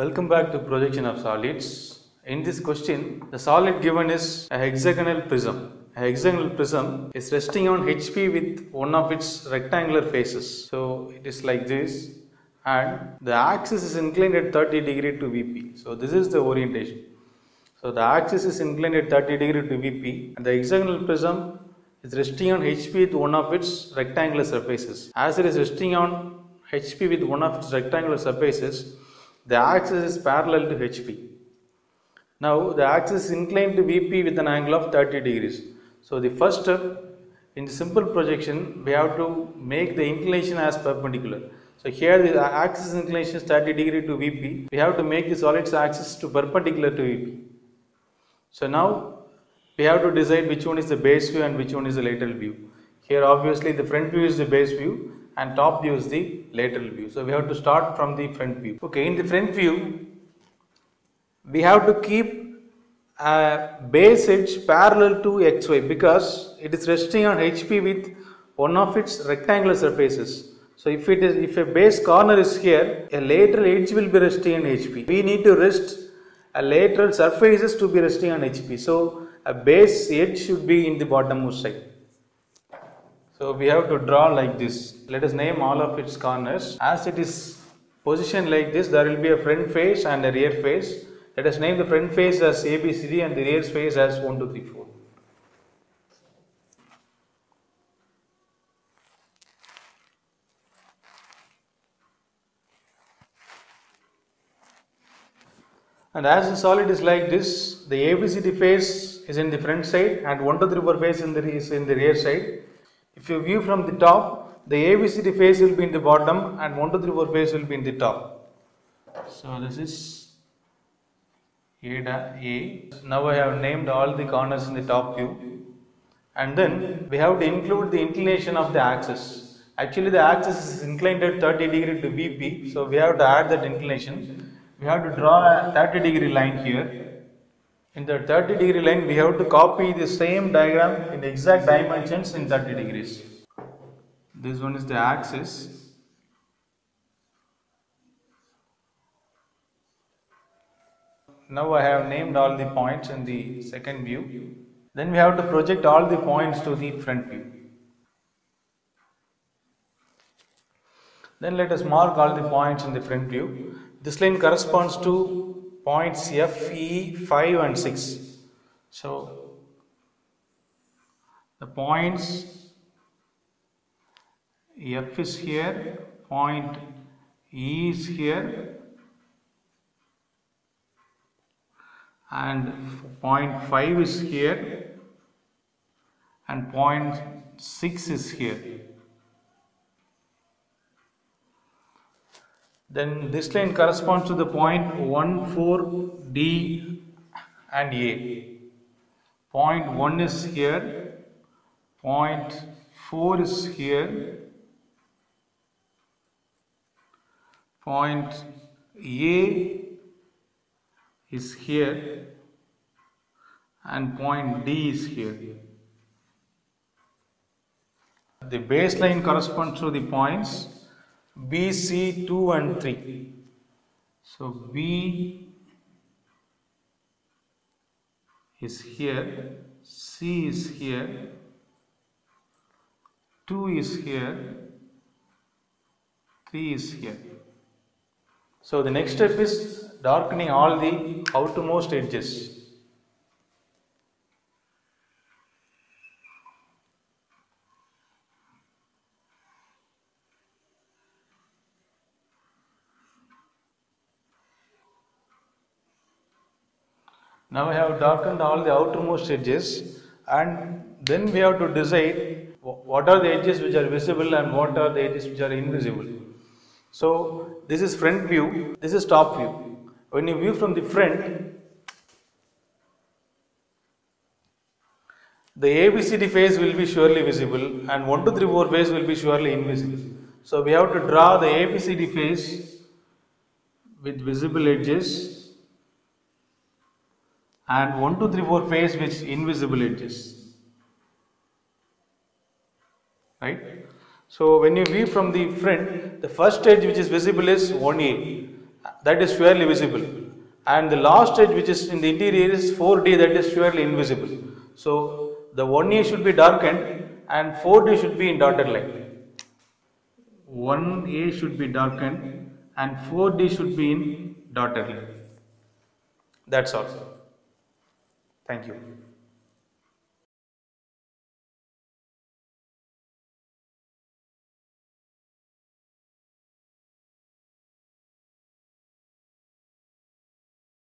Welcome back to projection of solids. In this question, the solid given is a hexagonal prism. A hexagonal prism is resting on HP with one of its rectangular faces. So it is like this and the axis is inclined at 30 degree to VP. So this is the orientation. So the axis is inclined at 30 degree to VP and the hexagonal prism is resting on HP with one of its rectangular surfaces. As it is resting on HP with one of its rectangular surfaces, the axis is parallel to HP. Now the axis is inclined to VP with an angle of 30 degrees. So the first step in the simple projection, we have to make the inclination as perpendicular. So here the axis inclination is 30 degree to VP. We have to make the solid's axis to perpendicular to VP. So now we have to decide which one is the base view and which one is the lateral view. Here obviously the front view is the base view and top view is the lateral view. So we have to start from the front view. Okay, in the front view, we have to keep a base edge parallel to xy because it is resting on HP with one of its rectangular surfaces. So if it is if a base corner is here, a lateral edge will be resting on HP. We need to rest a lateral surfaces to be resting on HP. So a base edge should be in the bottommost side. So we have to draw like this. Let us name all of its corners. As it is positioned like this, there will be a front face and a rear face. Let us name the front face as ABCD and the rear face as 1, 2, 3, 4. And as the solid is like this, the ABCD face is in the front side and 1, 2, 3, 4 face in the, is in the rear side. If you view from the top, the ABCD face will be in the bottom and 1, 2, 3, 4 face will be in the top. So this is A, A. Now I have named all the corners in the top view. And then we have to include the inclination of the axis. Actually the axis is inclined at 30 degree to VP. So we have to add that inclination. We have to draw a 30 degree line here. In the 30 degree line, we have to copy the same diagram in exact dimensions in 30 degrees. This one is the axis. Now I have named all the points in the second view. Then we have to project all the points to the front view. Then let us mark all the points in the front view. This line corresponds to points F, E, 5 and 6. So, the points F is here, point E is here and point 5 is here and point 6 is here. Then this line corresponds to the point 1, 4, D and A. Point 1 is here, point 4 is here, point A is here and point D is here. The baseline corresponds to the points B, C 2 and 3. So B is here, C is here, 2 is here, 3 is here. So the next step is darkening all the outermost edges. Now we have darkened all the outermost edges and then we have to decide what are the edges which are visible and what are the edges which are invisible. So this is front view, this is top view. When you view from the front, the ABCD face will be surely visible and 1 2 3 4 face will be surely invisible. So we have to draw the ABCD face with visible edges and 1 2 3 4 face with invisible edges right so when you view from the front the first edge which is visible is 1a that is surely visible and the last edge which is in the interior is 4D that is surely invisible. So the 1A should be darkened and 4D should be in dotted line. 1A should be darkened and 4D should be in dotted line. That's all. Thank you.